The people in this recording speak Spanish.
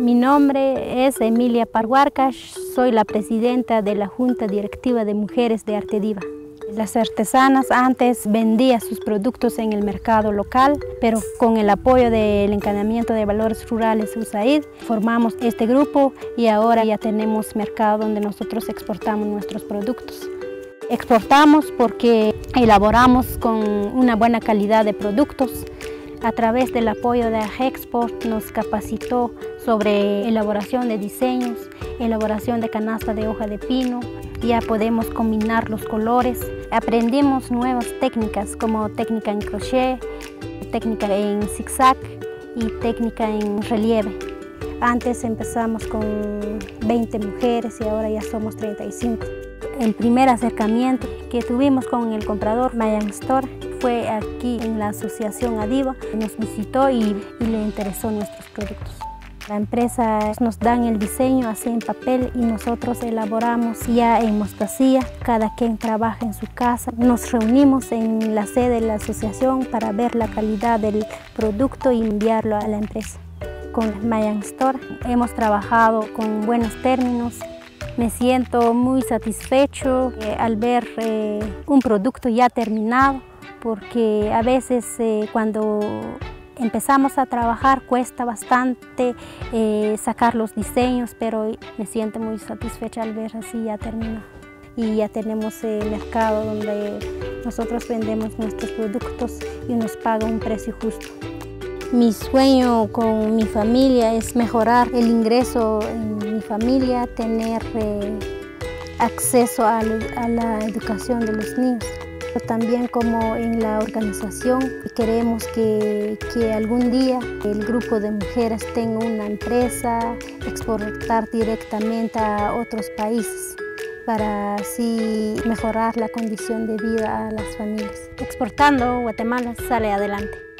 Mi nombre es Emilia Parhuarcash, soy la presidenta de la Junta Directiva de Mujeres de Artediva. Las artesanas antes vendían sus productos en el mercado local, pero con el apoyo del Encadenamiento de Valores Rurales USAID formamos este grupo y ahora ya tenemos mercado donde nosotros exportamos nuestros productos. Exportamos porque elaboramos con una buena calidad de productos, a través del apoyo de Agexport nos capacitó sobre elaboración de diseños, elaboración de canasta de hoja de pino, ya podemos combinar los colores. Aprendimos nuevas técnicas como técnica en crochet, técnica en zigzag y técnica en relieve. Antes empezamos con 20 mujeres y ahora ya somos 35. El primer acercamiento que tuvimos con el comprador Mayan Store fue aquí en la asociación Adiva, nos visitó y, le interesó nuestros productos. La empresa nos dan el diseño así en papel y nosotros elaboramos ya en mostacilla. Cada quien trabaja en su casa. Nos reunimos en la sede de la asociación para ver la calidad del producto y enviarlo a la empresa. Con Mayan Store hemos trabajado con buenos términos. Me siento muy satisfecho eh, al ver eh, un producto ya terminado porque a veces eh, cuando empezamos a trabajar cuesta bastante eh, sacar los diseños, pero me siento muy satisfecha al ver así ya terminó. Y ya tenemos el mercado donde nosotros vendemos nuestros productos y nos paga un precio justo. Mi sueño con mi familia es mejorar el ingreso en familia, tener eh, acceso a la educación de los niños. También como en la organización queremos que, que, algún día el grupo de mujeres tenga una empresa, exportar directamente a otros países para así mejorar la condición de vida a las familias. Exportando, Guatemala sale adelante.